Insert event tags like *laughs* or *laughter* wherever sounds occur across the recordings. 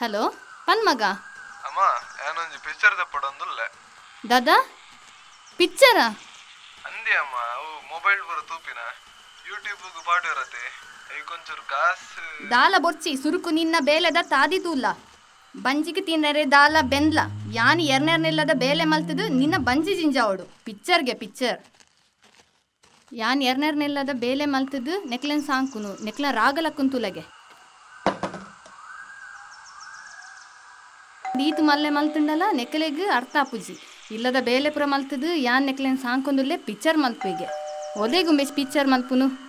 Hello ಪನ್ ಮಗ? ಅಮ್ಮ ಏನೊಂಜಿ picture ತಪ್ಪಡೊಂದುಲ್ಲೆ ದಾದಾ ಪಿಕ್ಚರ ಅಂದಿ ಅಮ್ಮ ಅವು ಮೊಬೈಲ್ ಬರ ತೂಪಿನ. ಯೂಟ್ಯೂಬ್ಗೆ ಪಾಡು ಇರತ್ತೆ. ಐಕೊಂಚೂರು ಕಾಸ್. ದಾಲ ಬೊಚ್ಚಿ ಸುರುಕು ನಿನ್ನ ಬೇಲೆದ ತಾದಿತೂಲ್ಲ ಬಂಜಿಗೆ ತಿನ್ನರೆ ದಾಲ ಬೆಂದ್ಲ. ಯಾನ್ ಎರ್ನೆರ್ನಿಲ್ಲದ ಬೇಲೆ ಮಲ್ತದು ನಿನ್ನ ಬಂಜಿ ಜಿಂಜಾವಡು ಪಿಕ್ಚರ್ಗೆ ಪಿಕ್ಚರ್ ಯಾನ್ ಎರ್ನೆರ್ನಿಲ್ಲದ ಬೇಲೆ ಮಲ್ತದು ನೆಕ್ಲೆನ್ ಸಾಂಕುನು ನೆಕ್ಲ ರಾಗಲಕ್ಕುಂತುಲಗೆ ದೀತು ಮಲ್ಲೆ ಮಲ್ತುಂಡಲ ನೆಕ್ಲೆಗ್ ಅರ್ಥ ಪೂಜಿ ಇಲ್ಲದ ಬೇಲೆಪುರ ಮಲ್ತದು ಯಾನ್ ನೆಕ್ಲೆನ್ ಸಾಂಕೊಂದುಲ್ಲೆ ಪಿಕ್ಚರ್ ಮಲ್ಪುಗೆ ಒದೆಗುಂಬೆಸ್ ಪಿಕ್ಚರ್ ಮಲ್ಪುನು?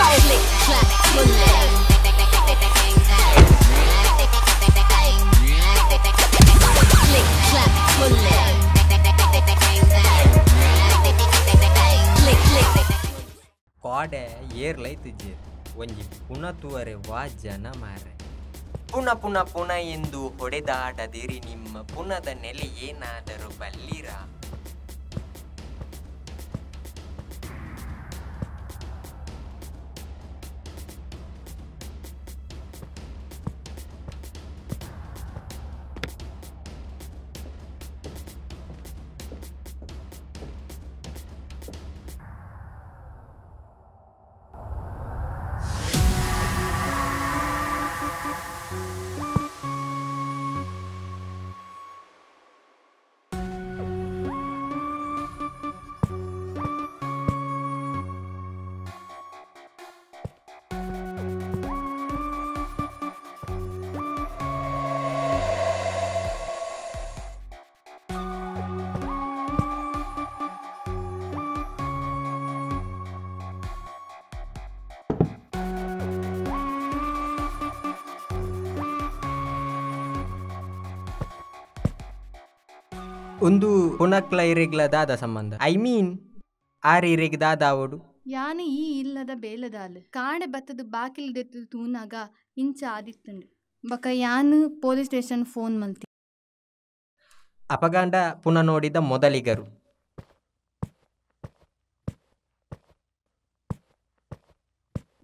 Go! Click. ಕಾಡೆ ಏರ್ಲೈತಿಜ್ಜೆ ಒಂಜಿ ಪುನ ತೂವರೆ ವಾ ಜನ ಮಾರೆ ಪುನ ಪುನ ಪುನ ಎಂದು ಹೊಡೆದಾಡದಿರಿ ನಿಮ್ಮ ಪುನದ ನೆಲೆ ಏನಾದರೂ ಬಲ್ಲಿರಾ ಒಂದು ಪುನಕ್ಲ ಇರೆಗ್ಲ ದಾದ ಸಂಬಂಧ. ಐ ಮೀನ್ ಆರ್ ಇರೆಗ್ ದಾದ ಅವಡು ಯಾನು ಈ ಇಲ್ಲದ ಬೇಲದಾಲು. ಕಾಣೆ ಬತ್ತದು ಬಾಕಿಲ್ ದೆತ್ತು ತೂನಾಗ ಇಂಚ ಆದಿತ್ತಂಡು. ಬಕ ಯಾನು ಪೊಲೀಸ್ ಸ್ಟೇಷನ್ ಫೋನ್ ಮಲ್ತಿ ಅಪಗಾಂಡ ಪುನ ನೋಡಿದ ಮೊದಲಿಗರು.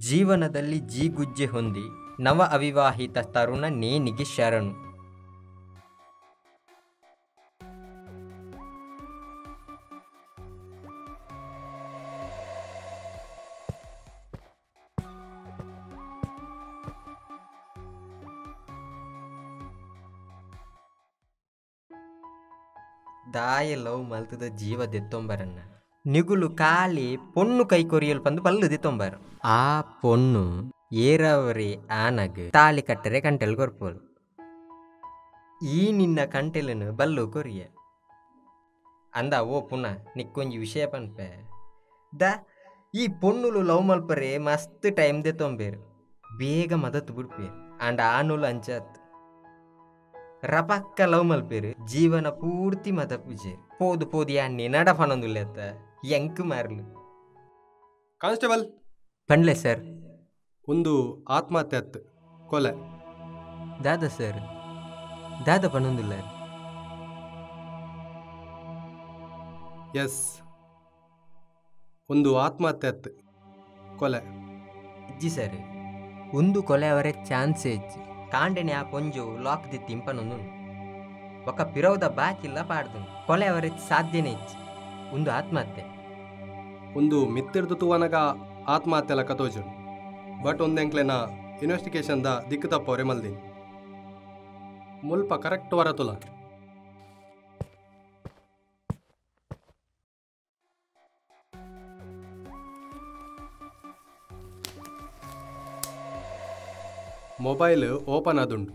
ಜೀವನದಲ್ಲಿ ಜೀಗುಜ್ಜೆ ಹೊಂದಿ ನವ ಅವಿವಾಹಿತ ತರುಣ ನೇನಿಗೆ ಶರಣು. ದಾಯ ಲವ್ ಮಲ್ತದ ಜೀವ ದೆತ್ತೊಂಬರನ್ನ. ನಿಗುಲು ಕಾಲಿ ಪೊಣ್ಣು ಕೈ ಕೊರಿಯಲು ಬಂದು ಪಲ್ಲು ತೊಂಬಾರು ಆ ಪೊಣ್ಣು ಏರವರಿ ಆನಗ್ ತಾಲಿ ಕಟ್ಟರೆ ಕಂಟೆಲ್ ಕೊರ್ಪೋಲು. ಈ ನಿನ್ನ ಕಂಟೆಲನು ಬಲ್ಲು ಕೊರಿಯ. ಅಂದ ಓ ಪುನಃ ನಿಕ್ಕೊಂಜಿ ವಿಷಯ ಪನ್ಪೆ. ದ, ಈ ಪೊಣ್ಣುಲು ಲವ್ ಮಲ್ಪರೆ ಮಸ್ತ್ ಟೈಮ್ ದೆ ತೊಂಬೇರು ಬೇಗ ಮದತ್ ಬಿಡ್ಪೇರು ಆಂಡ ಆನುಲು ಅಂಚತ್. ರಪಕ್ಕ ಲವ್ ಮಲ್ಪೇರು ಜೀವನ ಪೂರ್ತಿ ಮತ ಪೂಜೆ ಪೋದು ಪೋದು ಯಾನ್ನಿ ನಡ ಪನೊಂದುಲ್ಲೆತ್ತ ಎಂಕ್ ಮಾರ್ಲು. ಕಾನ್ಸ್ಟೇಬಲ್. ಪಂಡ್ಲೆ ಸರ್. ಒಂದು ಆತ್ಮಹತ್ಯೆ ಅತ್ತು ಕೊಲೆ. ದಾದ ಸರ್. ದಾದ ಪನೊಂದುಲ್ಲ ಎಸ್. ಒಂದು ಆತ್ಮಹತ್ಯೆ ಅತ್ತು ಕೊಲೆ. ಇಜ್ಜಿ ಸರ್ ಒಂದು ಕೊಲೆ ಅವರೇ ಚಾನ್ಸ್ ಹೆಚ್ಚು ಕಾಂಡೆನೆ ಆ ಪೊಂಜು ಲಾಕ್ ದಿ ತಿಂಪನೊಂದು ఒక ಪಿರೌದ ಬಾಕಿಲ್ಲ ಪಾಡ್ದು ಕೊಲೆ ಅವರ ಸಾಧ್ಯನೇ ಇಚ್ಚಿ. ಒಂದು ಆತ್ಮಹತ್ಯೆ. ಒಂದು ಮಿತ್ತಿಡ್ದು ತೂವನಗ ಆತ್ಮಹತ್ಯೆಲ ಕತೋಜು ಬಟ್ ಒಂದೆಂಕ್ಲೆನ ಇನ್ವೆಸ್ಟಿಗೇಷನ್ದ ದಿಕ್ಕು ತಪ್ಪವ್ರೆ ಮಲ್ದಿನಿ. ಮುಲ್ಪ ಕರೆಕ್ಟ್ ವರತುಲ ಮೊಬೈಲ್ ಓಪನ್ ಆದುಂಡು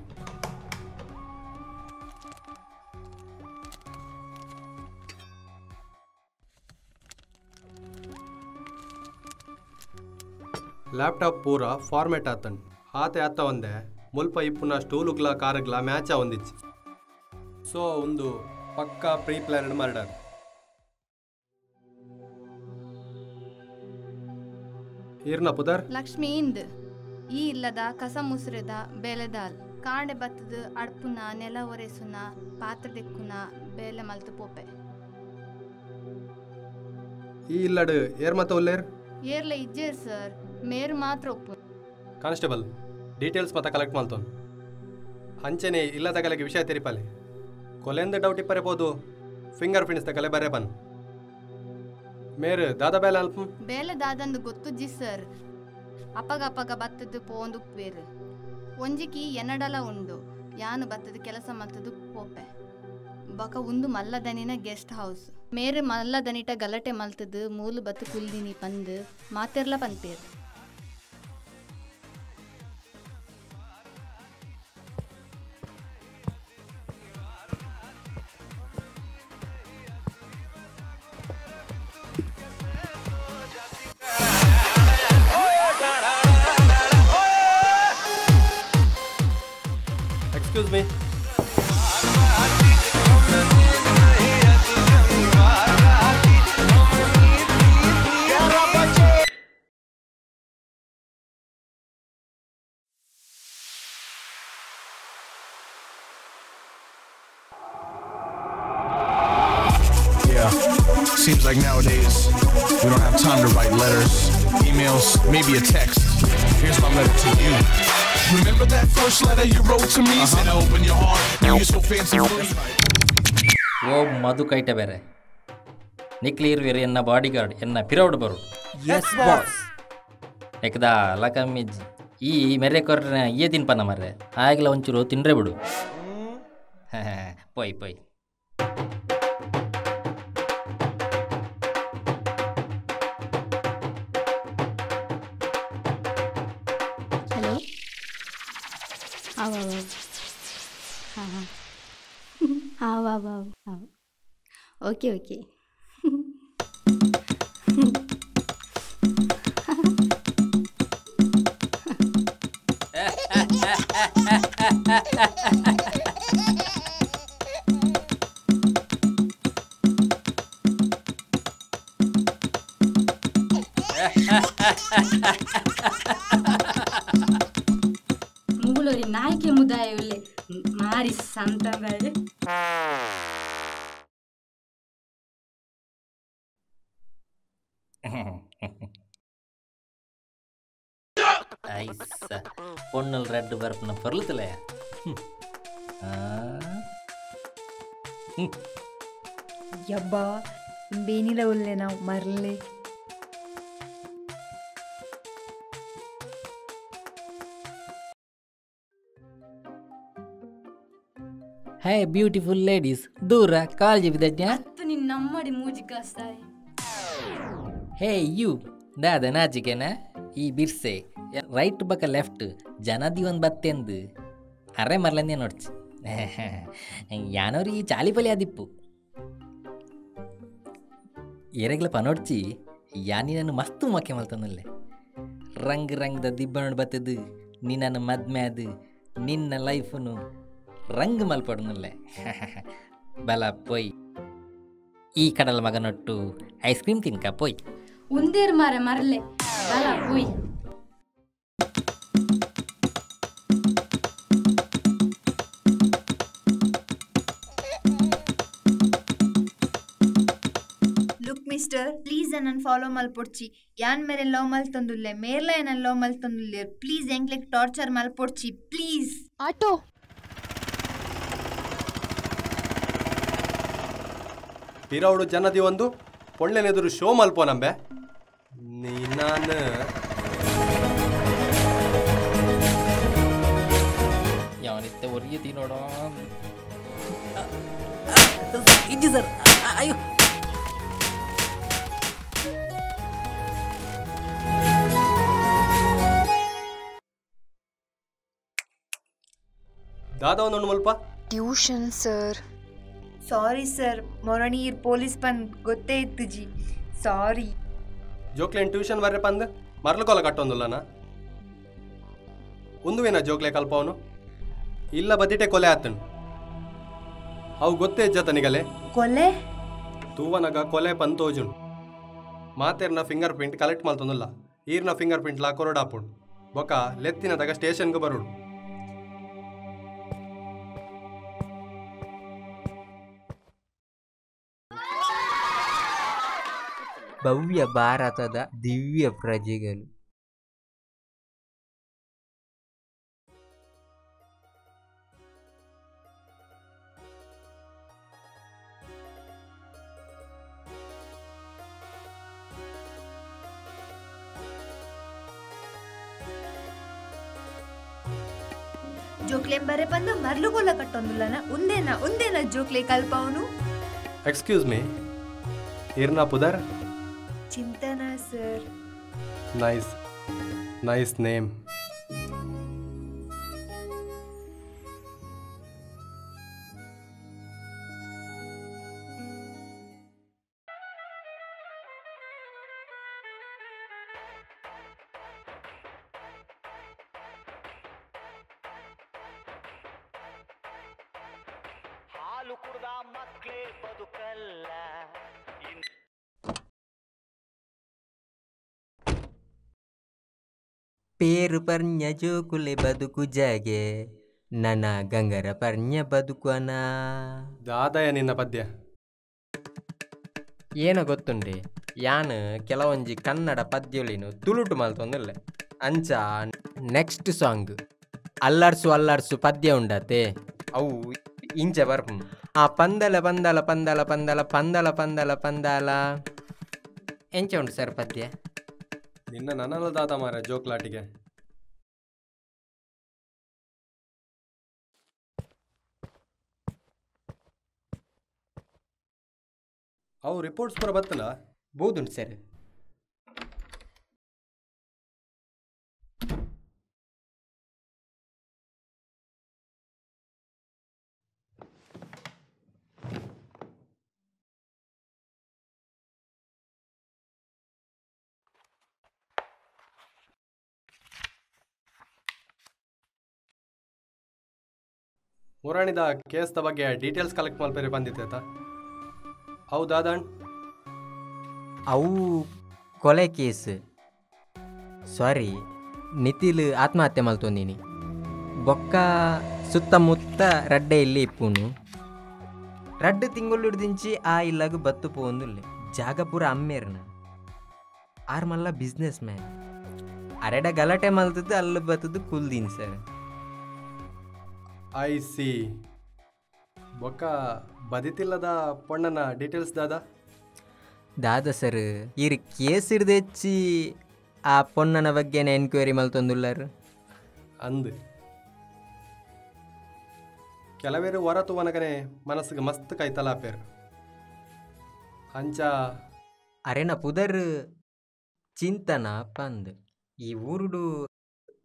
ಲ್ಯಾಪ್ಟಾಪ್ ಪೂರ ಫಾರ್ಮೆಟ್ ಆತಂಡು ಆತೆ ಆತ ಒಂದೆ ಮುಲ್ಪ ಇಪ್ಪುನ ಸ್ಟೂಲುಗ್ಲ, ಕಾರುಗ್ಲ ಮ್ಯಾಚ ಒಂದಿಚ್ಚಿ ಸೊ ಒಂದು ಪಕ್ಕಾ ಪ್ರೀ ಪ್ಲಾನ್ಡ್ ಮರ್ಡರ್ ಇರ್ನ ಪುದರ್? ಲಕ್ಷ್ಮಿ ಇಂದ್. ಈ ಇಲ್ಲದ ಕಸ ಮುಸುರೆದ ಬೆಲೆದಾಲ್ ಕಾಂಡೆ ಬತ್ತದ ಅಡ್ಪುನ ನೆಲ ಒರೆಸುನ ಪಾತ್ರೆ ದಿಕ್ಕುನ ಬೇಲೆ ಮಲ್ತು ಪೋಪೆ. ಈ ಇಲ್ಲಡು ಏರ್ ಮತ ಒಲ್ಲೇರ್? ಏರ್ಲ ಇಜ್ಜೇರ್ ಸರ್ ಮೇರ್ ಮಾತ್ರ ಒಪ್ಪು. ಕಾನ್ಸ್ಟೇಬಲ್ ಡೀಟೇಲ್ಸ್ ಮತ ಕಲೆಕ್ಟ್ ಮಾಡ್ತೋನ್. ಅಂಚೆನೆ ಇಲ್ಲದ ಕಲೆಗೆ ವಿಷಯ ತೆರಿಪಾಲೆ ಕೊಲೆಂದ ಡೌಟ್ ಇಪ್ಪರೆಬೋದು ಫಿಂಗರ್ ಪ್ರಿಂಟ್ಸ್ ತಗಲೆ ಬರೆ ಬನ್. ಮೇರ್ ದಾದಾ ಬೇಲೆ ಅಲ್ಪ? ಬೇಲೆ ದಾದಂದು ಜಿ ಸರ್ ಅಪಗ ಅಪಗ ಬತ್ತದ ಪೋಂದು ಉಪ್ಪೇರು ಒಂಜಿಕಿ ಎನ್ನಡಲ ಉಂಡು, ಯಾನು ಬತ್ತದ ಕೆಲಸ ಮತ್ತದು ಪೋಪೆ. ಬಕ ಉಂದು ಮಲ್ಲದನಿನ ಗೆಸ್ಟ್ ಹೌಸ್. ಮೇರೆ ಮಲ್ಲದನಿಟ ಗಲಟೆ ಮಲ್ತದು, ಮೂಲು ಬತ್ತು ಕುಲ್ದಿನಿ ಪಂದು, ಮಾತೆರ್ಲ ಪನ್ಪೇರು. Like nowadays we don't have time to write letters, emails, maybe a text. Here's my letter to you. Remember that first letter you wrote to me? Said open your heart. Now you're so fancy. ಓ ಮಧು ಕೈಟ ಬೇರೆ ನಿಕ್ಲೀರ್ ವೇರೆ ಎನ್ನ bodyguard ಎನ್ನ ಪಿರೌಡ್ ಬರು yes boss ಎಕ್ದ ಲಕಮ್ಮಿಜ್ ಈ ಮೆರೆ ಕೊರ್ರೆ ಏ ತಿನ್ಪನ ಮರ್ರೆ ಆಗ್ಲ ಒಂಚೂರು ತಿಂಡ್ರೆ ಬಿಡು ಪೊಯ್ ಪೊಯ್ ಹಾಂ ವಾ ವಾ ಹಾಂ ಓಕೆ ಓಕೆ ಬ್ಯೂಟಿಫುಲ್ ಲೇಡೀಸ್ ದೂರ ಕಾಳಜಿ ಅತ್ತು ನಿನ್ನ ನಮ್ಮಡಿ ಮೂಜಿ ಕಾಸ್ತಾಯ್. ಹೇ ಯು ದಾದ ನಾಚಿಕೆನ? ಈ ಬಿರ್ಸೆ ರೈಟ್ ಬಕ ಲೆಫ್ಟ್ ಜನದಿ ಒಂದು ಬತ್ತೆಂದು ಅರೆ ಮರ್ಲಂದೇ ನೋಡ್ಚಿ. *laughs* ಯಾನವ್ರಿ ಈ ಚಾಲಿಪಲಿ ಆದಿಪ್ಪು ಏರೆಗ್ಲ ಪನೋಡ್ಚಿ ಯಾನಿ ನಾನು ಮಸ್ತು ಮಕ್ಕೆ ಮಲ್ತನಲ್ಲೇ. ರಂಗ್ ರಂಗ್ದ ದಿಬ್ಬ ನೋಡಿ ಬತ್ತದು ನನ್ನ ಮದ್ಮೆ ಅದು ನಿನ್ನ ಲೈಫನು ರಂಗ್ ಮಲ್ಪಡ್ನಲ್ಲೇ. ಬಲ ಪೊಯ್. ಈ ಕಡಲ ಮಗನೊಟ್ಟು ಐಸ್ ಕ್ರೀಮ್ ತಿನ್ಕ ಪೊಯ್. ಉಂದೇರ್ ಮಾರ ಮರಲೆ. ಬಲ ಹೋಯ್ ಲುಕ್ ಮಿಸ್ಟರ್ ಪ್ಲೀಸ್ ನನ್ನ ಫಾಲೋ ಮಲ್ಪೊಡ್ಚಿ. ಯಾನ್ ಮೇರೆ ಲವ್ ಮಲ್ತೊಂದುಲ್ಲೆ ಮೇರ್ಲ ನನ್ನ ಲವ್ ತಂದುಲ್ಲೆ ಪ್ಲೀಸ್ ಎಂಗ್ಲಿಕ್ ಟಾರ್ಚರ್ ಮಲ್ಪೊಡ್ಚಿ ಪ್ಲೀಸ್ ಆಟೋ. ಪಿರೌಡು ಜನದಿ ಒಂದು ಪೊಳ್ಳೆನೆದುರು ಶೋ ಮಲ್ಪೋ ನಂಬೆ. ನೀನಾನು ಯಾವನಿತ್ತೆ ಒರಿಯತಿ ನೋಡೋ? ಇಜ್ಜಿ ಸರ್ ಅಯ್ಯೋ. ದಾದ ಒಂದು ಮಲ್ಪ? ಟ್ಯೂಷನ್ ಸರ್ ಸಾರಿ ಸರ್ ಮೊರಣೀರ್ ಪೊಲೀಸ್ ಬಂದ್ ಗೊತ್ತೇ ಇತ್ತು ಜಿ. ಸಾರಿ ಜೋಕ್ಲೇನ್ ಟ್ಯೂಷನ್ ಬರ್ರೆ ಪಂದ್. ಮರ್ಲು ಕೊಲ ಕಟ್ಟೊಂದುಲ್ಲನ? ಉಂದುವೇನ ಜೋಕ್ಲೆ ಕಲ್ಪವನು? ಇಲ್ಲ ಬದಿಟೆ ಕೊಲೆ ಆತನು. ಅವು ಗೊತ್ತೇ ಇಜ್ಜತನಿಗಲೆ? ಕೊಲೆ? ತೂವನಗ ಕೊಲೆ ಪಂದ್ ತೋಜುಣ್ ಮಾತೇರ್ನ ಫಿಂಗರ್ ಪ್ರಿಂಟ್ ಕಲೆಕ್ಟ್ ಮಲ್ತೊಂದುಲ್ಲ ಈರ್ನ ಫಿಂಗರ್ ಪ್ರಿಂಟ್ ಲಾ ಕೊರಡಾಪುಣ್. ಬೊಕ ಲೆತ್ತಿನದಾಗ ಸ್ಟೇಷನ್ಗೆ ಬರುಡು ಭವ್ಯ ಭಾರತದ ದಿವ್ಯ ಪ್ರಜೆಗಳು. ಜೋಕ್ಲೆ ಬರೆ ಬಂದು ಮರ್ಲು ಕೊಲ ಕಟ್ಟೊಂದುಲ್ಲನ? ಉಂದೇನ ಉಂದೇನ ಜೋಕ್ಲೆ ಕಲ್ಪವನು? ಎಕ್ಸ್ಕ್ಯೂಸ್ ಮೀ ಏರ್ನಾ ಪುದರ್? Chintana sir nice nice name ಹಾಲು ಪರ್ಣ್ಯ ಜೋಕುಲೆ ಬದುಕು ಜಾಗೆ ನನ ಗಂಗರ ಪರ್ಣ್ಯ ಬದುಕು ದಾದಯ ನಿನ್ನ ಪದ್ಯ ಏನ ಗೊತ್ತುಂಡಿ ಯಾನ್ ಕೆಲವೊಂಜಿ ಕನ್ನಡ ಪದ್ಯೊಳಿನು ತುಳುಟು ಮಲ್ತೊಂದಿಲ್ಲ ಅಂಚ ನೆಕ್ಸ್ಟ್ ಸಾಂಗ್ ಅಲ್ಲರ್ಸು ಅಲ್ಲರ್ಸು ಪದ್ಯ ಉಂಡತೆ ಅವು ಇಂಚ ಬರ್ಪ ಆ ಪಂದಲ ಪಂದಲ ಪಂದಲ ಪಂದಲ ಪಂದಲ ಪಂದಲ ಪಂದಾಲ ಎಂಚ ಉಂಟು ಸರ್ ಪದ್ಯ ನಿನ್ನ ನನ್ನಲ್ಲ ದಾತ ಮಾರ ಜೋಕ್ಲಾಟಿಗೆ ಅವು ರಿಪೋರ್ಟ್ಸ್ ಪೂರ ಬತ್ತಲ್ಲ? ಬೋದುಂಟು ಸರ್. ಮುರಾಣಿದ ಕೇಸ್ದ ಬಗ್ಗೆ ಡೀಟೇಲ್ಸ್ ಕಲೆಕ್ಟ್ ಮಲ್ಪೇರೆ ಬಂದಿತ್ತೇತ. ಅವು ದಾದಣ್ ಅವು ಕೊಲೆ ಕೇಸ್. ಸಾರಿ ನಿತಿಲ್ ಆತ್ಮಹತ್ಯೆ ಮಲ್ತೊಂದಿನಿ. ಬೊಕ್ಕ ಸುತ್ತಮುತ್ತ ರಡ್ಡೆ ಇಲ್ಲಿ ಇಪ್ಪುನು. ರಡ್ಡು ತಿಂಗಳು ಹಿಡ್ದಿಂಚಿ ಆ ಇಲ್ಲಾಗ ಬತ್ತು ಪೋಂದುಲ್ಲೆ ಜಾಗ ಪೂರ ಅಮ್ಮೇರ್ನ. ಆರ್ ಮಲ್ಲ ಬಿಸ್ನೆಸ್ ಮ್ಯಾನ್ ಅರೆಡ ಗಲಾಟೆ ಮಲ್ತದ್ದು ಅಲ್ಲಿ ಬತ್ತದ್ದು ಕುಲ್ದೀನಿ ಸರ್. ಐ ಸಿ ಬೊಕ್ಕ ಬದಿತಿಲ್ಲದ ಪೊಣ್ಣನ ಡೀಟೇಲ್ಸ್ ದಾದ? ದಾದ ಸರ್ ಇರ್ ಕೇಸ್ ಹಿಡ್ದೆಚ್ಚಿ ಆ ಪೊಣ್ಣನ ಬಗ್ಗೆನ ಎನ್ಕ್ವೈರಿ ಮಲ್ತೊಂದುಲ್ಲರ್. ಅಂದ್. ಕೆಲವೇರು ಹೊರತು ಒನಗನೆ ಮನಸ್ಸಿಗೆ ಮಸ್ತ್ ಕೈತಲಾಪೇರು. ಅಂಚ ಅರೆನ ಪುದರ್ ಚಿಂತನ ಪಂದ್. ಈ ಊರುಡು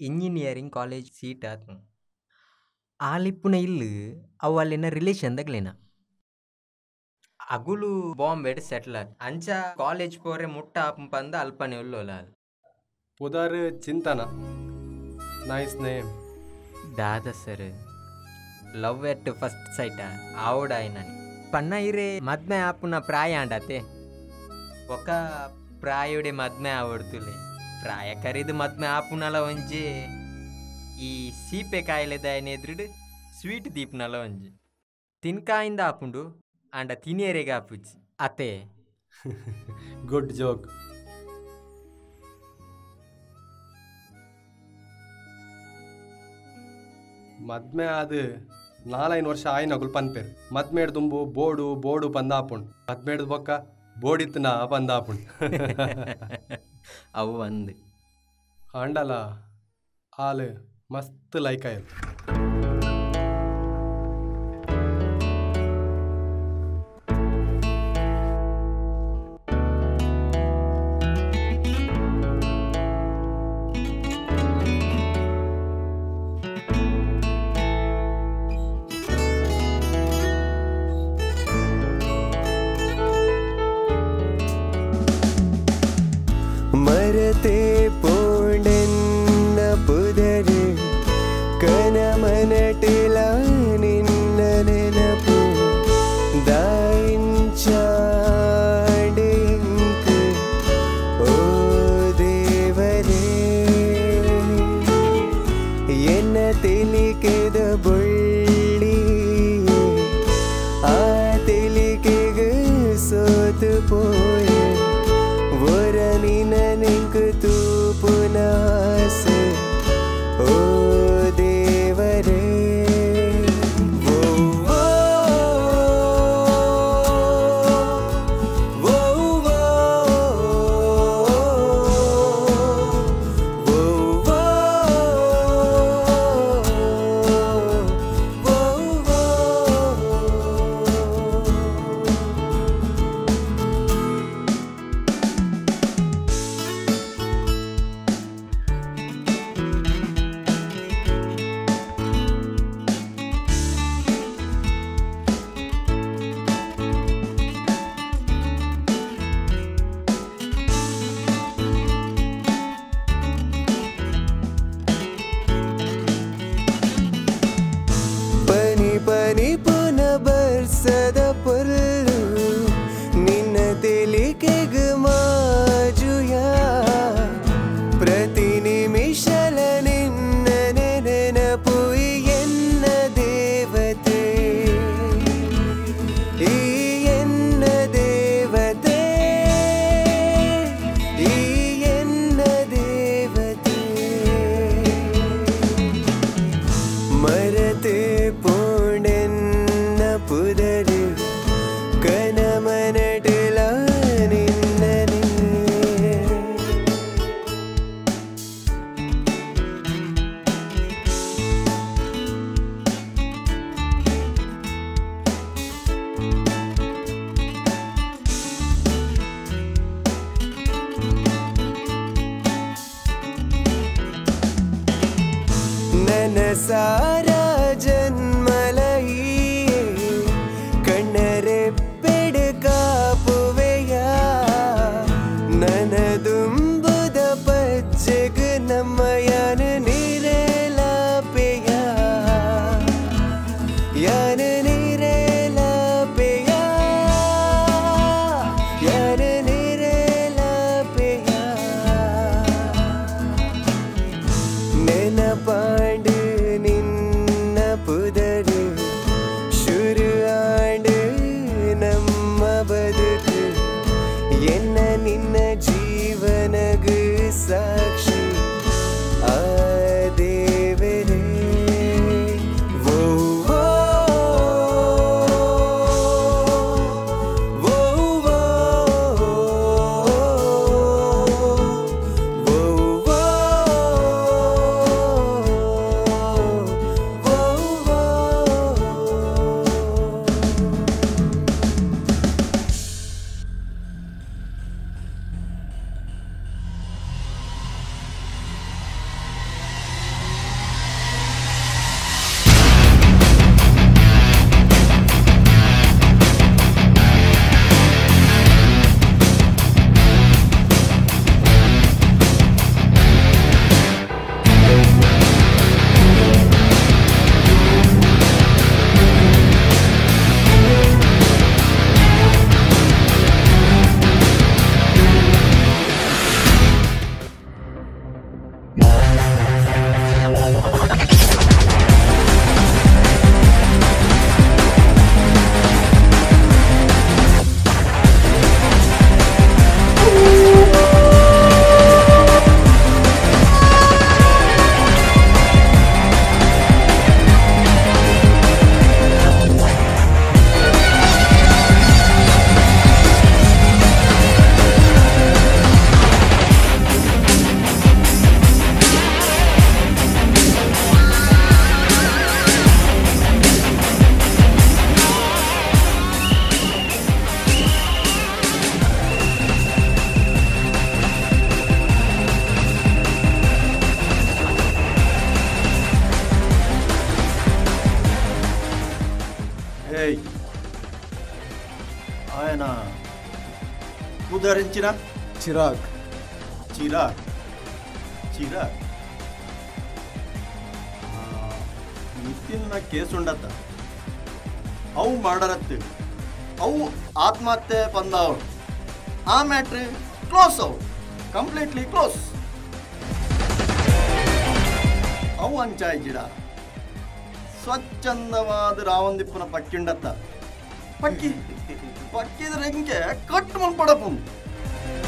ಇಂಜಿನಿಯರಿಂಗ್ ಕಾಲೇಜ್ ಸೀಟ್ ಆತು ಆಲಿಪ್ಪುನ ಇಲ್ಲು ಅವು ಅಲ್ಲಿನ ರಿಲೇಷನ್ದಾಗ್ಲೇನ ಅಗುಲು ಬಾಂಬೆಡ್ ಸೆಟ್ಲ್ ಆತ್ ಅಂಚ ಕಾಲೇಜ್ ಪೋರೆ ಮುಟ್ಟ ಆಪಂ ಪಂದ ಅಲ್ಪನೆ ಉಲ್ಲೋಲ ಅದು ಪುದರ್ ಚಿಂತನ ನೈಸ್ ನೇಮ್ ದಾದ sir love at first sight ಆವಡಾಯ್ನನಿ ಪನ್ನ ಇರೆ ಮದ್ಮೆ ಆಪುನ ಪ್ರಾಯ ಅಂಡತೆ ఒక ప్రాయుడి మద్మె ఆవడుతులే ప్రాయ ఖరీదు మద్మె ఆపునల ಒಂಜಿ ಈ ಸೀಪೆ ಕಾಯಿಲೆದಾಯನ ಎದುರುಡು ಸ್ವೀಟ್ ದೀಪ್ನಲ್ಲ ಒಂಜಿ. ತಿನ್ಕಾಯಿಂದ ಆಪುಂಡು ಅಂಡ ತಿನಿಯರೆಗೆ ಆಪುಜಿ ಅತೆ ಗುಡ್ *laughs* ಜೋಕ್ ಮದ್ಮೆ ಆದ ನಾಲೈನು ವರ್ಷ ಆಯ್ನಗುಲ್ ಪನ್ಪೇರ್ ಮದ್ಮೇಡ್ ತುಂಬು ಬೋಡು ಬೋಡು ಪಂದಾಪುಂಡು. ಮದ್ಮೇಡ್ ಬೊಕ್ಕ ಬೋಡಿತ್ನ ಪಂದಾಪುಂಡು. *laughs* ಅವು ಒಂದು. ಆಂಡಲ ಆಲ್ ಮಸ್ತ್ ಲೈಕ್ ಆಯ್ತು think could do ನನ್ನ ಚಿರಾಗ್. ಚಿರಾಗ್. ಚಿರಾಗ್. ನಿತ್ಯನ ಕೇಸ್ ಉಂಡತ್ತ. ಅವು ಮಾಡರತ್ತೆ. ಅವು ಆತ್ಮಹತ್ಯೆ ಬಂದವ್ರು ಆ ಮ್ಯಾಟ್ರಿ ಕ್ಲೋಸ್ ಅವು. Completely close. ಅವು ಅಂಚಾಯ್ಜಿಡ ಸ್ವಚ್ಛಂದವಾದ ರಾವಂದಿಪ್ಪನ ಪಕ್ಕಿಂಡತ್ತ. ಪಕ್ಕಿ. *laughs* ಪಕ್ಕಿದ್ರೆ ಹಿಂಗೆ ಕಟ್ ಮಲ್ಪಡಪ್ಪ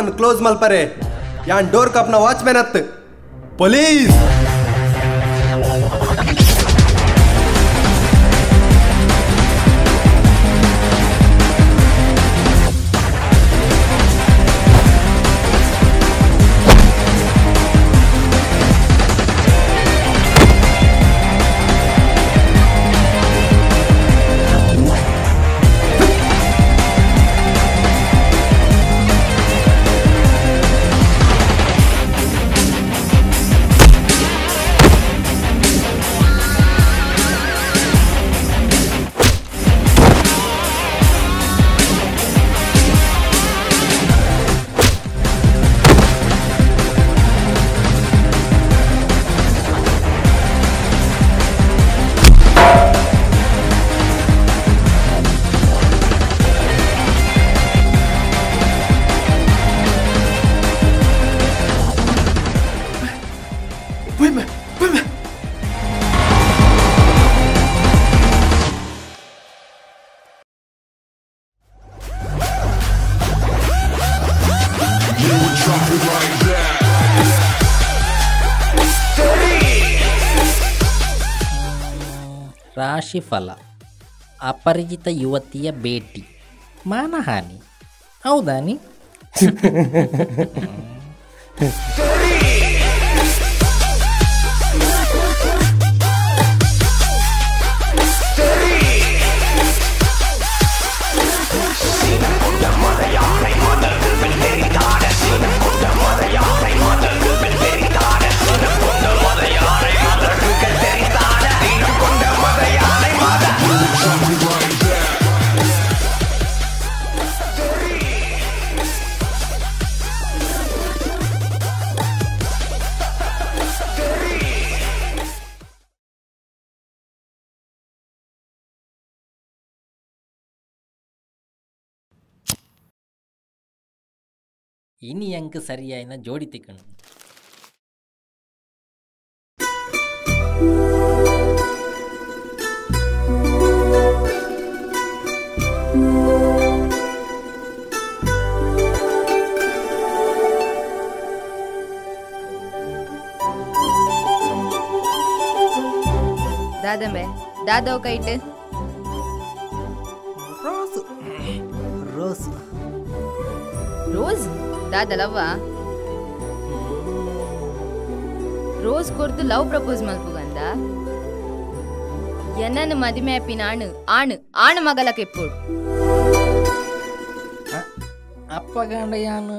ಓಪನ್ ಕ್ಲೋಸ್ ಮಲ್ಪರೆ ಯಾನ್ ಡೋರ್ ಕಪ್ನ ವಾಚ್ಮ್ಯಾನ್ ಹತ್ ಪೊಲೀಸ್ ರಾಶಿಫಲ ಅಪರಿಚಿತ ಯುವತಿಯ ಭೇಟಿ ಮಾನಹಾನಿ. ಹೌದಾನಿ *laughs* ಇನಿ ಅಂಕ ಸರಿಯಾಯಿನ ಜೋಡಿ ತಿಕ್ಕಣು ದಾದಂಬೆ ದಾದವ್ ಕೈಟ್ ರೋಸು ರೋಸು ರೋಸ್ ದಾದಲವ್ವ. ರೋಸ್ ಕೊರ್ತು ಲವ್ ಪ್ರಪೋಸ್ ಮಲ್ಪುಗಂದ ಎನ್ನನ್ನು ಮದಿಮೆ ಅಪ್ಪಿನ ಆಣು ಆಣು ಆಣು ಮಗಲ ಕೆಪ್ಪೋಡು ಅಪ್ಪ ಗಂಡ ಯಾನು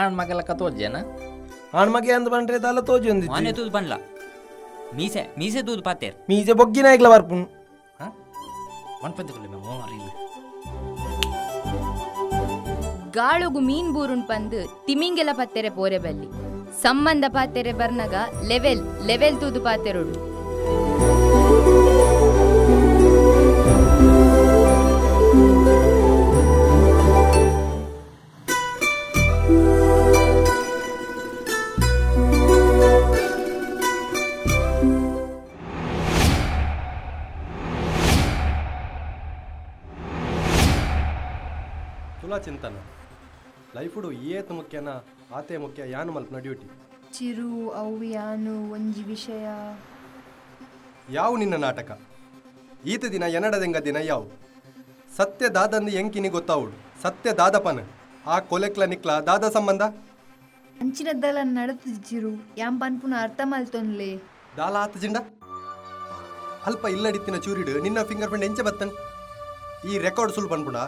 ಆಣ್ ಮಗಲಕ ತೋಜನ ಆಣ್ಮಗೆ ಅಂದ್ ಬಂದ್ರೆ ದಾಲ ತೋಜಿ ಒಂದು ಮಾನೆ ತೂದು ಬನ್ಲ ಮೀಸೆ ಮೀಸೆ ತೂದು ಪಾತೇರ್. ಮೀಸೆ ಬೊಗ್ಗಿನ ಐಗ್ಲ ಬರ್ಪುನ್ ಮನ್ಪಂತಕಲ್ಲ ಮೋರಿಲ್ಲ ಗಾಳುಗು ಮೀನ್ ಬೂರುಣ್ ಪಂದ್ ತಿಮಿಂಗೆಲ ಪತ್ತೆರೆ ಪೋರೆ ಬಲ್ಲಿ. ಸಂಬಂಧ ಪಾತೆರೆ ಬರ್ನಗ ಲೆವೆಲ್ ಲೆವೆಲ್ ತೂದು ಪಾತೆರೋಡು ಚಿಂತನ. ಲೈಫುಡು ಏತ ಮುಖ್ಯನ ಆತೆ ಮುಖ್ಯ ಯಾನು ಮಲ್ಪನ ಡ್ಯೂಟಿ? ಚಿರು ಅವು ಯಾನು ಒಂಜಿ ವಿಷಯ. ಯಾವು ನಿನ್ನ ನಾಟಕ? ಈತ ದಿನ ಎನಡದೆಂಗ ದಿನ ಯಾವು? ಸತ್ಯ ದಾದಂದು ಎಂಕಿನಿ ಗೊತ್ತಾವುಡು. ಸತ್ಯ ದಾದಪನ. ಆ ಕೊಲೆಕ್ಲ ನಿಕ್ಲ ದಾದ ಸಂಬಂಧ? ಅಂಚಿನದ್ದೆಲ್ಲ ನಡತು ಚಿರು ಯಾಂ ಪನ್ಪುನ ಅರ್ಥ ಮಲ್ತೊನ್ಲೆ? ದಾಲ ಆತ ಜಿಂಡ? ಅಲ್ಪ ಇಲ್ಲಡಿತ್ತಿನ ಚೂರಿಡು ನಿನ್ನ ಫಿಂಗರ್ ಪ್ರಿಂಟ್ ಎಂಚ ಬತ್ತನ್? ಈ ರೆಕಾರ್ಡ್ ಸುಲ್ ಪನ್ಪುಣ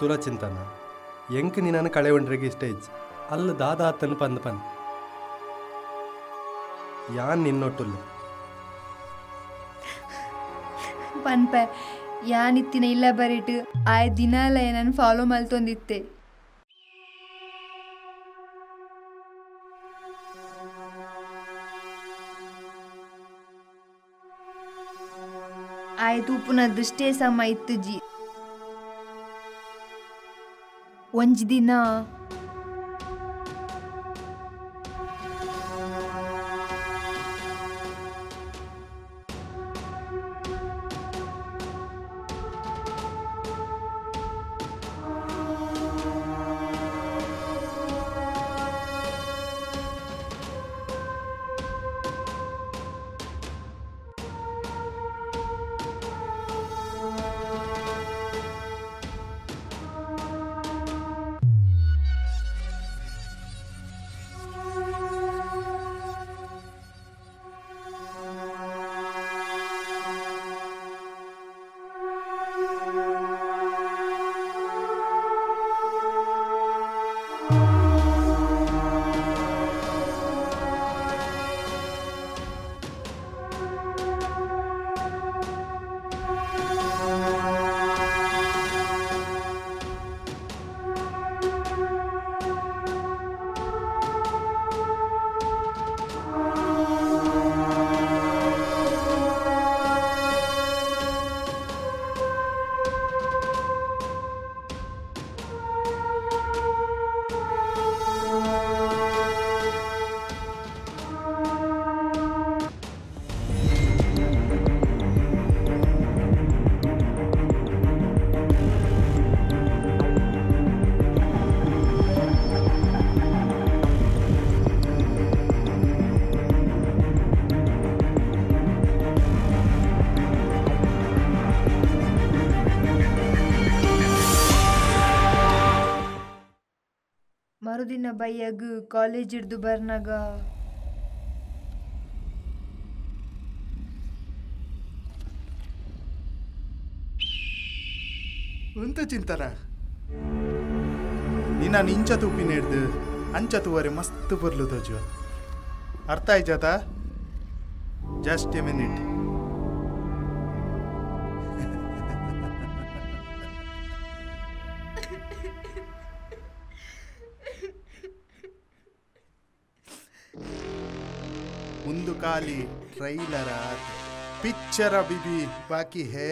ತುಲ ಚಿಂತನ. ಎಂಕ್ ನಿನ್ನ ಕಳೆ ಒಂಡ್ರೆಗೆ ಸ್ಟೇಜ್ ಅಲ್ಲ ದಾದ ಆತನ್ ಪಂದ್ ಪಂದ್. ಯಾನ್ ನಿನ್ನೊಟ್ಟುಲ್ಲು? ಪನ್ಪ ಯಾನಿತ್ತಿನ ಇಲ್ಲ ಬರಿಟ್. ಆಯ್ ದಿನಾಲ ನಾನು ಫಾಲೋ ಮಲ್ತೊಂದಿತ್ತೆ ಆಯ್ತು ಉಪ್ಪುನ ದೃಷ್ಟೇ ಸಮ ಇತ್ತು ಜಿ. ಒಂಜಿ ದಿನ ಬೈಯಗ್ ಕಾಲೇಜ್ ಹಿಡ್ದು ಬರ್ನಾಗ ಉಂತು ಚಿಂತನ? ನಿನ್ನ ಇಂಚ ತೂಪಿ ಹಿಡ್ದು ಅಂಚ ತೂವರೆ ಮಸ್ತ್ ಬರ್ಲು ತೋಜು ಅರ್ಥ ಆಯ್ತಾತ ಜಸ್ಟ್ ಎ ಮಿನಿಟ್ ಖಾಲಿ ಟ್ರೈಲರ ಪಿಕ್ಚರ ಬಿಬಿ, ಬಾಕಿ ಹೇ.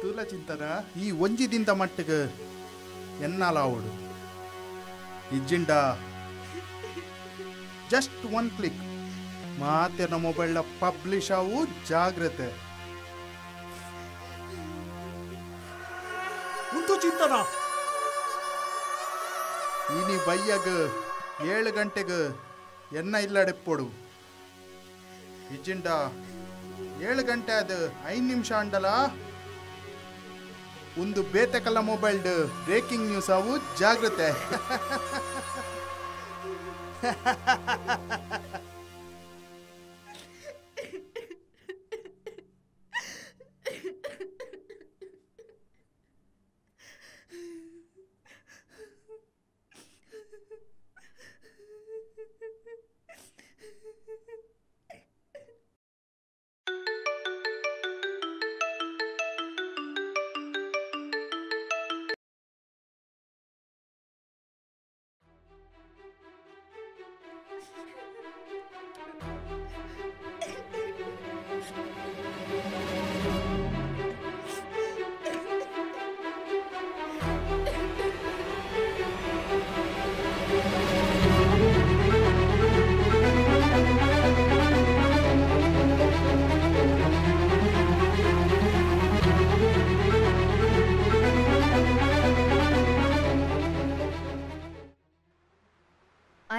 ತುಲ ಚಿಂತನ, ಈ ಒಂಜಿದಿಂದ ಮಟ್ಟಿಗೆ ಎನ್ನಲಾವುಡು ಇಜ್ಜಿಂಡ ಜಸ್ಟ್ ಒನ್ ಕ್ಲಿಕ್ ಮಾತೆನ ಮೊಬೈಲ್ ಪಬ್ಲಿಷ್ ಆವು ಜಾಗ್ರತೆ. ಒಂದು ಚಿಂತನ. ಇನಿ ಬಯ್ಯಗ ಏಳು ಗಂಟೆಗೆ ಎನ್ನ ಇಲ್ಲಡೆಪ್ಪೊಡು ಇಜ್ಜಿಂಡ, ಏಳು ಗಂಟೆ ಅದು ಐದು ನಿಮಿಷ ಅಂಡಲ? ಒಂದು ಬೇತಕಲ್ಲ ಮೊಬೈಲ್ ಬ್ರೇಕಿಂಗ್ ನ್ಯೂಸ್ ಅವು ಜಾಗ್ರತೆ. *laughs*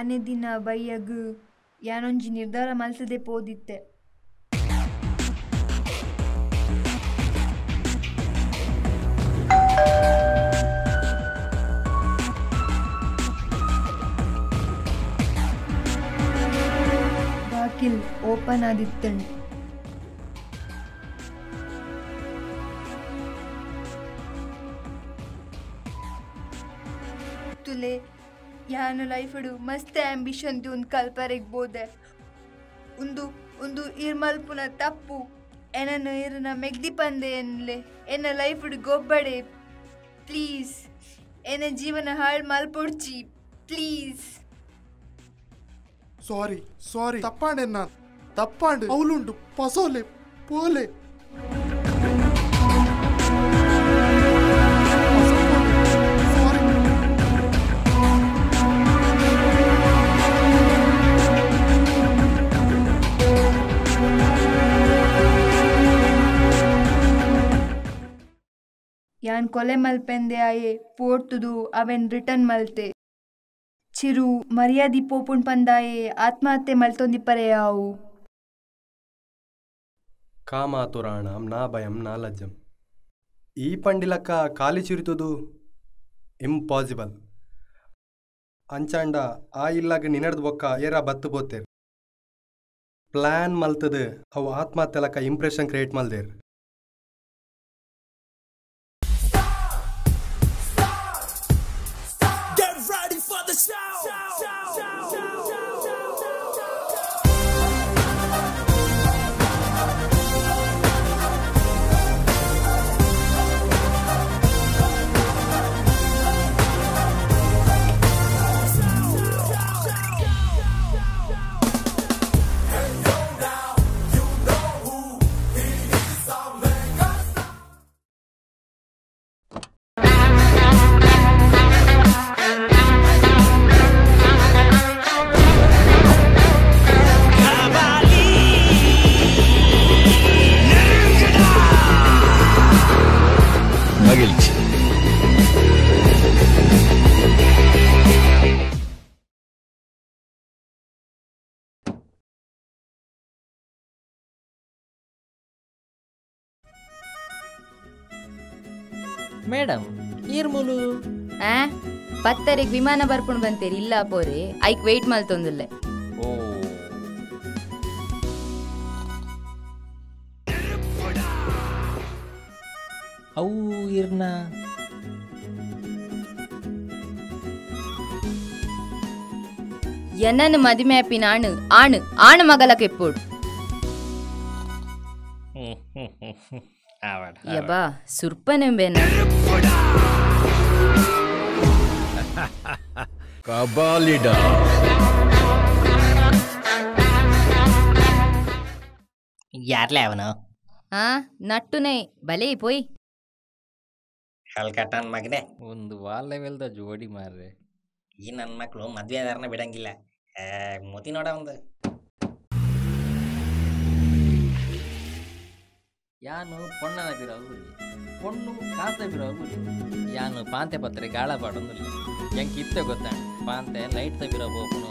ಆನೆ ದಿನ ಬೈಯಗ್. ಯಾನೊಂಜಿ ನಿರ್ಧಾರ ಮಲ್ಸದೆ ಪೋದಿತ್ತೆ ಬಾಕಿಲ್ ಓಪನ್ ಆದಿತ್ತಂಡು. ಯಾನು ಲೈಫಡು ಮಸ್ತ್ ಆಂಬಿಷನ್ ಒಂದು ಕಲ್ಪರೆಗ್ ಬೋದೆ ಒಂದು ಒಂದು ಇರ್ಮಲ್ಪುನ ತಪ್ಪು ಏನನ್ನ ಇರನ ಮೆಗ್ದಿ ಪಂದೆ ಎನ್ಲೆ. ಎನ್ನ ಲೈಫಡು ಗೊಬ್ಬಡೆ ಪ್ಲೀಸ್ ಏನ ಜೀವನ ಹಾಳು ಮಲ್ಪೊಡ್ಚಿ ಪ್ಲೀಸ್ ಸಾರಿ ಸಾರಿ ತಪ್ಪಾಂಡೆ ನಾನು. ತಪ್ಪಾಂಡೆ ಅವಲುಂಡು ಪಸೋಲೆ, ಪೋಲೆ. ಯಾನ್ ಕೊಲೆ ಮಲ್ಪೆಂದೆ ಆಯೆ ಪೋಡ್ತುದು ಅವೆನ್ ರಿಟರ್ನ್ ಮಲ್ತೆ. ಚಿರು ಮರ್ಯಾದಿ ಪೋಪುಣ್ ಪಂದಾಯೆ ಆತ್ಮಹತ್ಯೆ ಮಲ್ತೊಂದಿಪ್ಪರೆ ಯಾವು ಕಾಮಾತುರಾಣ ನಾ ಭಯಂ ನಾ ಲಜ್ಜಂ. ಈ ಪಂಡಿಲಕ್ಕ ಖಾಲಿ ಚಿರಿತುದು? ಇಂಪಾಸಿಬಲ್ ಅಂಚಾಂಡ, ಆ ಇಲ್ಲಾಗ ನಿನಡ್ದು ಬೊಕ್ಕ ಏರ ಬತ್ತು ಪೋತೇರ್ ಪ್ಲಾನ್ ಮಲ್ತದು ಅವು ಆತ್ಮಹತ್ಯೆ ಲಕ್ಕ ಇಂಪ್ರೆಷನ್ ಕ್ರಿಯೇಟ್ ಮಲ್ದೇರ್. ಪತ್ತರೆಗ್ ವಿಮಾನ ಬರ್ಕೊಂಡು ಬಂತೇರಿ ಇಲ್ಲ ಪೋರೆ ಐಕ್ ವೆಯ್ಟ್ ಮಲ್ತೊಂದುಲ್ಲೆ ಓ ಅವು ಇರ್ನ ಎನ್ನನ್ನು ಮದಿಮೆ ಆಪಿನ ಆಣು ಆಣು ಆಣು ಮಗಲಕ್ಕೆ ಎಪ್ಪೋಡು ಆವಡ್ ಯಬ್ಬಾ ಸುರ್ಪನೆಂಬೇನ *laughs* ಕಬಾಲಿಡ ಯಾರ್ಲೇ ಅವನು? ಹಾ ನಟ್ಟುನೇ. ಬಲೇ ಪೋಯ್. ಕಲ್ಕಟ್ಟನ್ ಮಗನೆ. ಒಂದು ವಾಲ್ ಲೆವೆಲ್ದ ಜೋಡಿ ಮಾರ್ರೆ. ಈ ನನ್ನ ಮಕ್ಕಳು ಮದ್ವೆ ಆಧಾರನ ಬಿಡಂಗಿಲ್ಲ. ಮೋತಿ ನೋಡ ಒಂದು. ಯಾನು ಪೊಣ್ಣನ ಬಿರಾಗುರಿ ಪೊಣ್ಣು ಕಾಸ ಬಿರಾಗುರಿ ಯಾನು ಪಾಂತೆ ಪತ್ರೆ ಗಾಳ ಬಾಡೋದು ಹೆಂಗೆ ಇತ್ತ ಗೊತ್ತಾಣ ಪಾಂತೆ ಲೈಟ್ ತಬಿರೋ ಬೋಪುನು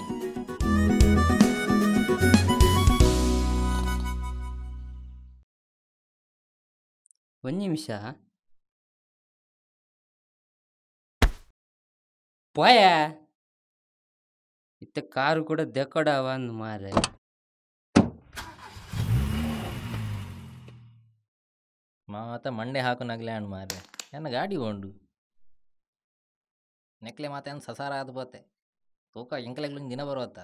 ಒಂದ್ ನಿಮಿಷ. ಪೋಯ! ಇತ್ತ ಕಾರು ಕೂಡ ದೆಕ್ಕಡವ ಅಂದ್ ಮಾರೆ. ಮಾತ ಮಂಡೆ ಹಾಕು ನಗ್ಲೆ ಮಾರೆ ನನ್ನ ಗಾಡಿ ಉಂಡು ನೆಕ್ಲೆ ಮಾತೆ ಸಸಾರ ಆದ ಬತ್ತೆ ತೂಕ ಎಂಕಲೆಗ್ಲು ದಿನ ಬರುವತ್ತ?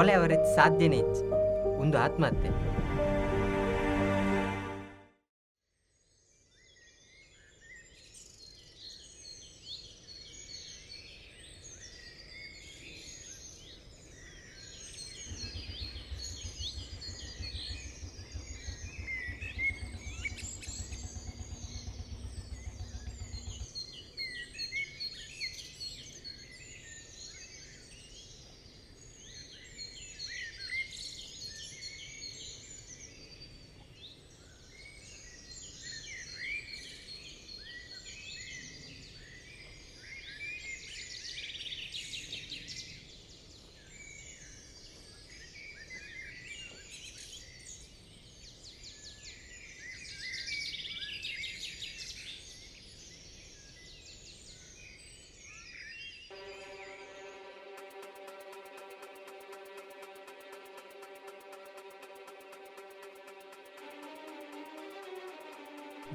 ಕೊಲೆ ಅವರ ಸಾಧ್ಯನೇ ಇಚ್ಚು ಒಂದು ಆತ್ಮಹತ್ಯೆ.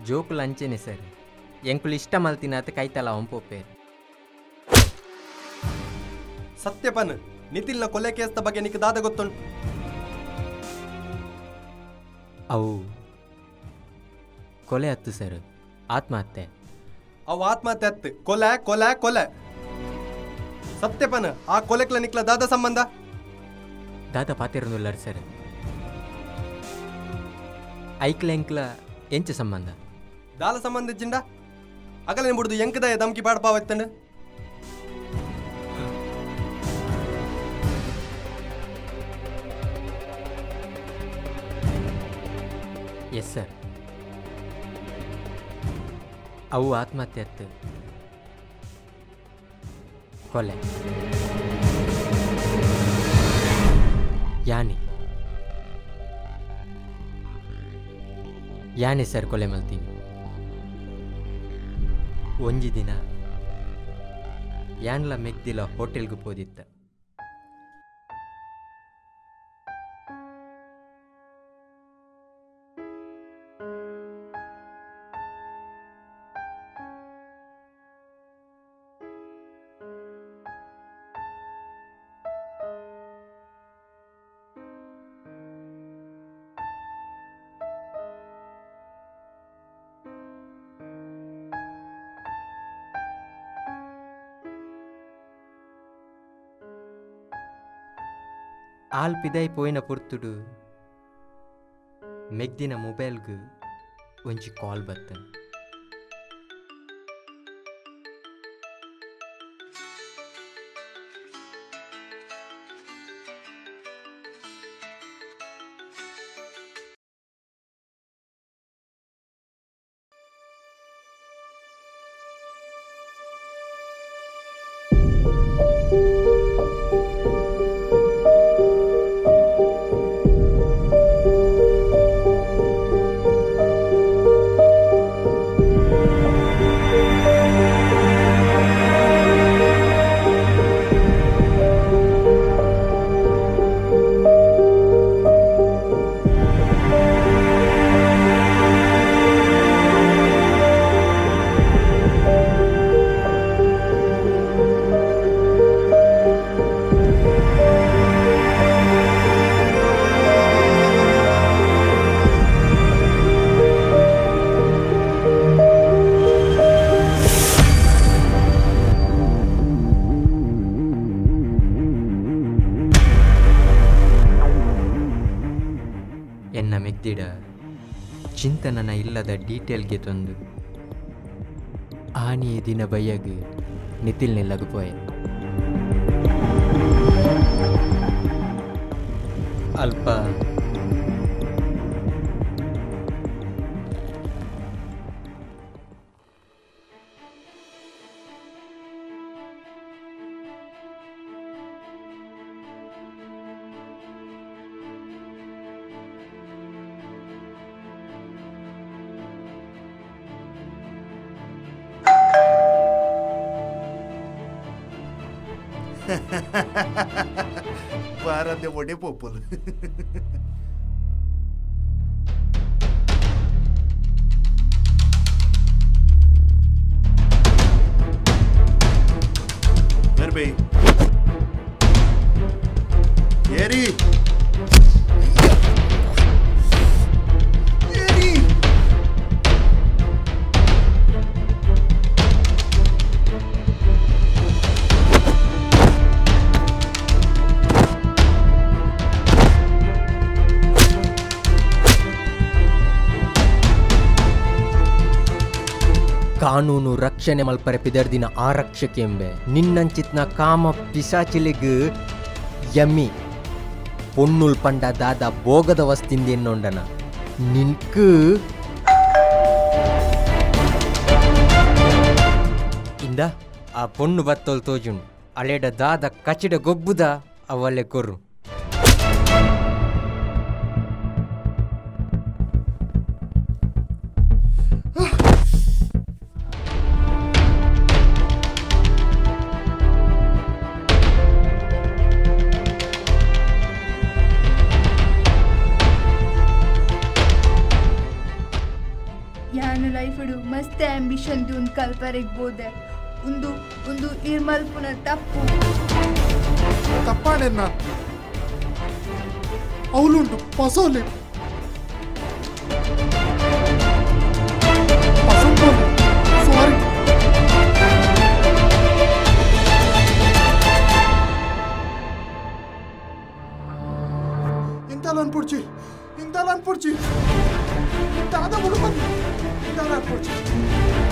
ಜೋಕುಲು ಅಂಚೆನೆ ಸರ್. ಎಂಕುಲು ಇಷ್ಟ ಮಲ್ತಿನಾತ ಕೈತಲ ಒಂಪೊಪ್ಪೇರು ಸತ್ಯಪನ್ ನಿತಿಲ್ನ ಕೊಲೆ ಕೇಸ್ದ ಬಗ್ಗೆ ನಿಕ್ಕೆ ದಾದ ಗೊತ್ತುಂಟು. ಅವು. ಕೊಲೆ ಹತ್ತು ಸರ್. ಆತ್ಮಹತ್ಯೆ. ಅವು ಆತ್ಮಹತ್ಯೆ ಹತ್ತು ಕೊಲೆ ಕೊಲೆ ಕೊಲೆ. ಸತ್ಯಪನ್ ಆ ಕೊಲೆಕ್ಲ ನಿಕ್ಲ ದಾದ ಸಂಬಂಧ? ದಾದ ಪಾತಿರೊಂದುಲ್ಲರ್ ಸರ್. ಐಕ್ಲ ಎಂಕ್ಲ ಎಂಚ ಸಂಬಂಧ. ದಾಲ ಸಂಬಂಧ ಜಿಂಡ ಅಗಲ ಬಿಡುದು ಎಂಕದ ದಮ್ಕಿ ಪಾಡ್ಪಾವತ್ತಂಡು ಎಸ್ ಸರ್ ಅವು ಆತ್ಮಹತ್ಯೆ ಹತ್ತು ಕೊಲೆ. ಯಾನಿ. ಯಾನಿ ಸರ್ ಕೊಲೆ ಮಲ್ತೀನಿ. ಒಂಜಿ ದಿನ. ಯಾನ್ಲ ಮೆಗ್ದಿಲ ಹೋಟೆಲ್ಗೆ ಪೋದಿತ್ತ. ಆಲ್ ಪಿದೈ ಪೋಯಿನ ಪುರ್ತುಡು ಮೆಗ್ದಿನ ಮೊಬೈಲ್ಗ್ ಒಂಜಿ ಕಾಲ್ ಬತ್ತನ್ ಚಿಂತನನ ಇಲ್ಲದ ಡೀಟೇಲ್ಗೆ ತಂದು. ಆನಿಯ ದಿನ ಬಯಗೆ ನಿತಿಲ್ ನಿಲ್ಲಗು ಪೋಯೆ ಅಲ್ಪ vorbei de popul. ಕಾನೂನು ರಕ್ಷಣೆ ಮಲ್ಪರೆ ಪಿದರ್ದಿನ ಆರಕ್ಷಕ ಎಂಬೆ. ನಿನ್ನಂಚಿತ್ನ ಕಾಮ ಪಿಸಾಚಿಲಿಗ್ ಯಮ್ಮಿ. ಪೊನ್ನುಲ್ ಪಂಡ ದಾದ ಭೋಗದ ವಸ್ತಿಂದ ಎನ್ನೊಂಡನ. ನಿನ್ಕ್ ಇಂದ ಆ ಪೊಣ್ಣು ಬತ್ತೋಲ್ ತೋಜುಂಡು ಅಳೆಡ ದಾದ ಕಚಿಡ ಗೊಬ್ಬುದ ಅವಲ್ಲೆ ಕೊರ್ರು. ಒಂದು ಉಂದು ಒಂದು ಇರ್ಮಲ್ಪುನ ತಪ್ಪು. ತಪ್ಪಾಡೆನ್ನ ಅವಳುಂಟು ಪಸೋಲೆ. ಸಾರಿ ಇಂತಲ್ಲ ಅನ್ಪುಡ್ಚಿ ಇಂತಲ್ಲ ಅನ್ಪುಡ್ಚಿ. ದಾದ ಹುಡುಗ ಇಂತಲ್ಲ ಅನ್ಪುಡ್ಚಿ.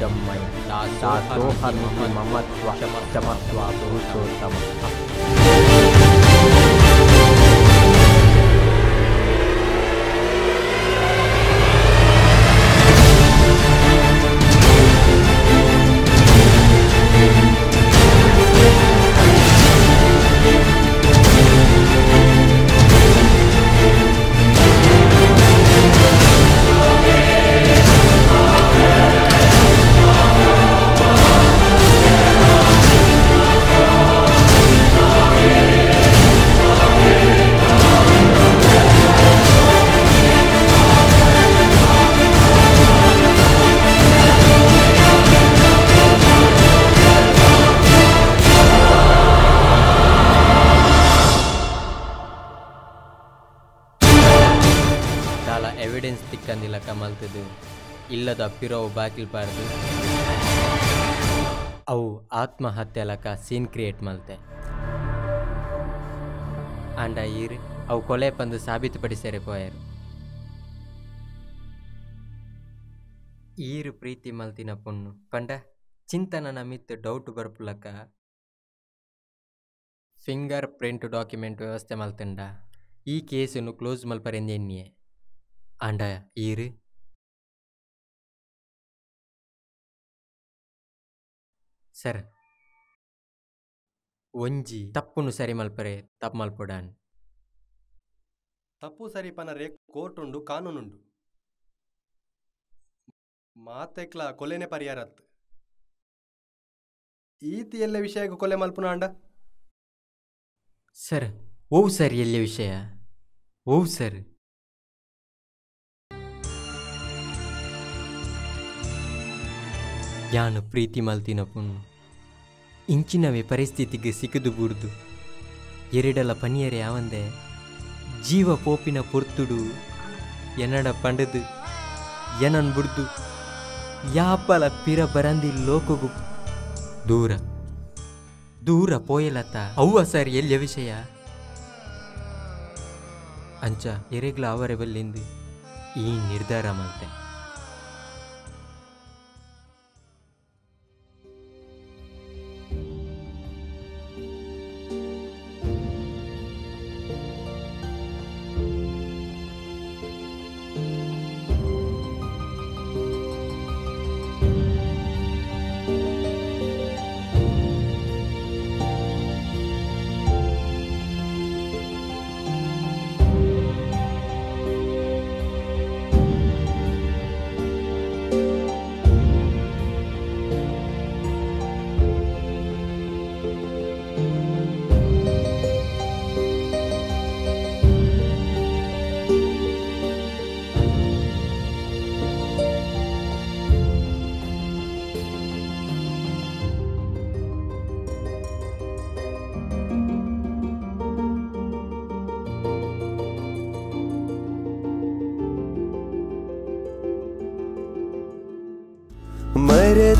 ஜம்மை தாசோஹமிதி மமத்வ சமத்வா புருஷோத்தம ಇಲ್ಲದ ಪಿರೋವು ಬಾಕಿಲ್ ಪಾರ್ದು ಅವು ಆತ್ಮಹತ್ಯೆ ಲಕ ಸೀನ್ ಕ್ರಿಯೇಟ್ ಮಲ್ತೆ ಅಂಡ ಈರ್, ಅವು ಕೊಲೆ ಪಂದು ಸಾಬೀತುಪಡಿಸರೆ ಪೋಯರು ಈರು ಪ್ರೀತಿ ಮಲ್ತಿನ ಪೊಣ್ಣು. ಪಂಡ ಚಿಂತನನ ಮಿತ್ ಡೌಟ್ ಬರ್ಪುಲಕ ಫಿಂಗರ್ ಪ್ರಿಂಟ್ ಡಾಕ್ಯುಮೆಂಟ್ ವ್ಯವಸ್ಥೆ ಮಲ್ತಂಡ. ಈ ಕೇಸನ್ನು ಕ್ಲೋಸ್ ಮಲ್ಪರೆಂದೆನ್ನಿಯೆ ಅಂಡ ಈರು ಸರ್. ಒಂಜಿ. ತಪ್ಪುನು ಸರಿ ಮಲ್ಪರೆ ತಪ್ಪು ಮಲ್ಪಡಾನ್. ತಪ್ಪು ಸರಿ ಪನರೆ ಕೋರ್ಟ್ ಉಂಡು ಕಾನೂನುಂಡು. ಮಾತೆಕ್ಲ ಕೊಲೆನೆ ಪರಿಹಾರತ್. ಈತಿ ಎಲ್ಲ ವಿಷಯಕ್ಕೆ ಕೊಲೆ ಮಲ್ಪುನ ಅಂಡ? ಸರ್ ಓ ಸರ್ ಎಲ್ಲ ವಿಷಯ? ಓ ಸರ್. ಯಾನು ಪ್ರೀತಿ ಮಲ್ತಿನಪುನು. ಇಂಚಿನವೇ ಪರಿಸ್ಥಿತಿಗೆ ಸಿಕ್ಕದು ಬುರ್ದು. ಎರಡಲ ಪನಿಯರೆ ಯಾವಂದೆ ಜೀವ ಪೋಪಿನ ಪೊರ್ತುಡು ಎನ್ನಡ ಪಂಡದು, ಎನನ್ ಬುಡ್ದು ಯಾಪಲ ಪಿರ ಬರಂದಿ ಲೋಕಗು. ದೂರ ದೂರ ಪೋಯಲತ್ತ ಅವ್ವ ಸರ್ ಎಲ್ಲಿಯ ವಿಷಯ? ಅಂಚ ಎರೆಗ್ಲ ಅವರೇ ಬಲ್ಲಿಂದು ಈ ನಿರ್ಧಾರ ಮಲ್ತೆ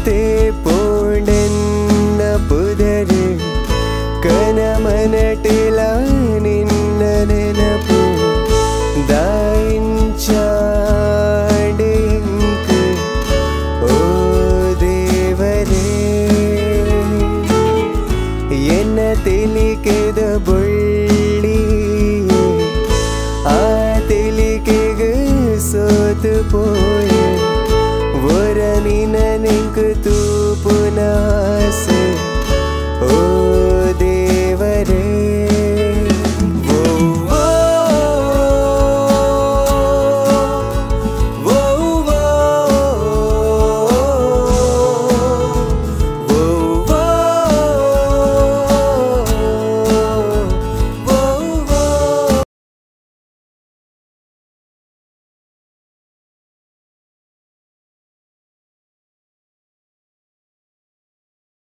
te